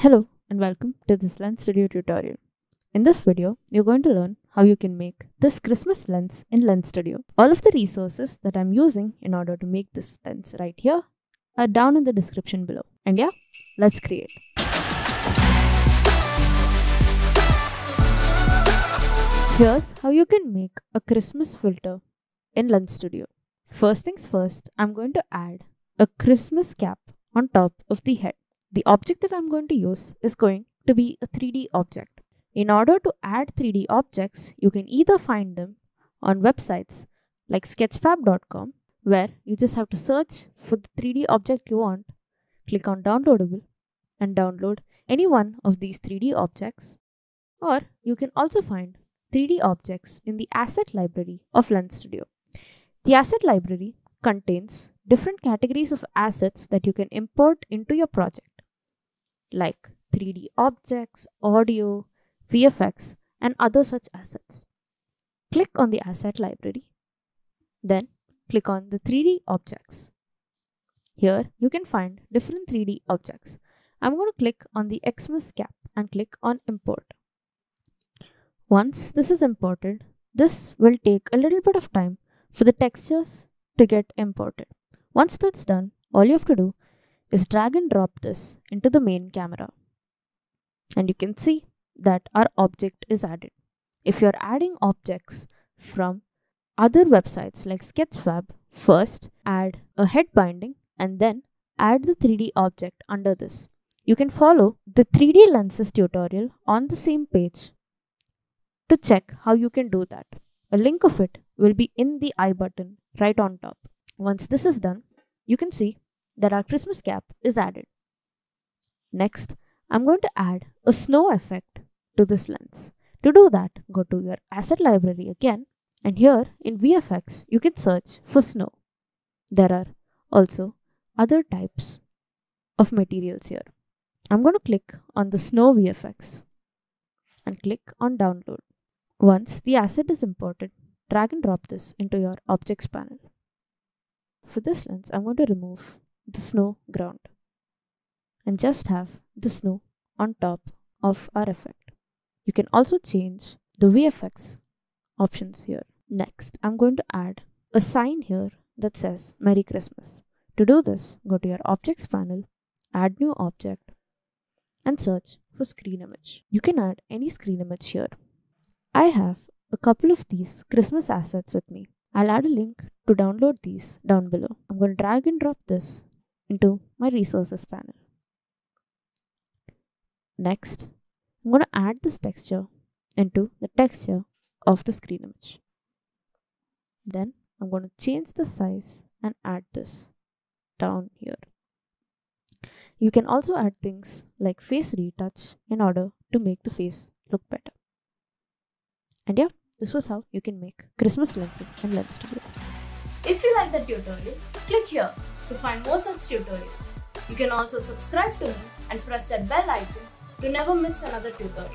Hello and welcome to this Lens Studio tutorial. In this video, you're going to learn how you can make this Christmas lens in Lens Studio. All of the resources that I'm using in order to make this lens right here are down in the description below. And yeah, let's create. Here's how you can make a Christmas filter in Lens Studio. First things first, I'm going to add a Christmas cap on top of the head. The object that I'm going to use is going to be a 3D object. In order to add 3D objects, you can either find them on websites like sketchfab.com where you just have to search for the 3D object you want, click on downloadable and download any one of these 3D objects. Or you can also find 3D objects in the asset library of Lens Studio. The asset library contains different categories of assets that you can import into your project, like 3D objects, audio, VFX, and other such assets. Click on the asset library, then click on the 3D objects. Here you can find different 3D objects. I'm going to click on the Xmas cap and click on import. Once this is imported, this will take a little bit of time for the textures to get imported. Once that's done, all you have to do is drag and drop this into the main camera. And you can see that our object is added. If you're adding objects from other websites like Sketchfab, first add a head binding and then add the 3D object under this. You can follow the 3D lenses tutorial on the same page to check how you can do that. A link of it will be in the I button right on top. Once this is done, you can see that our Christmas cap is added. Next, I'm going to add a snow effect to this lens. To do that, go to your asset library again and here in VFX, you can search for snow. There are also other types of materials here. I'm going to click on the snow VFX and click on download. Once the asset is imported, drag and drop this into your objects panel. For this lens, I'm going to remove the snow ground and just have the snow on top of our effect. You can also change the VFX options here. Next, I'm going to add a sign here that says Merry Christmas. To do this, go to your objects panel, add new object and search for screen image. You can add any screen image here. I have a couple of these Christmas assets with me. I'll add a link to download these down below. I'm going to drag and drop this into my resources panel. Next, I'm going to add this texture into the texture of the screen image. Then I'm going to change the size and add this down here. You can also add things like face retouch in order to make the face look better. And yeah, this was how you can make Christmas lenses in Lens Studio. If you like the tutorial, click here to find more such tutorials. You can also subscribe to me and press that bell icon to never miss another tutorial.